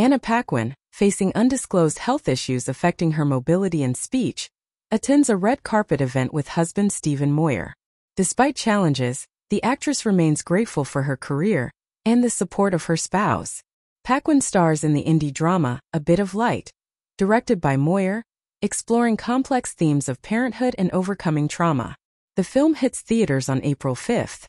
Anna Paquin, facing undisclosed health issues affecting her mobility and speech, attends a red carpet event with husband Stephen Moyer. Despite challenges, the actress remains grateful for her career and the support of her spouse. Paquin stars in the indie drama A Bit of Light, directed by Moyer, exploring complex themes of parenthood and overcoming trauma. The film hits theaters on April 5th.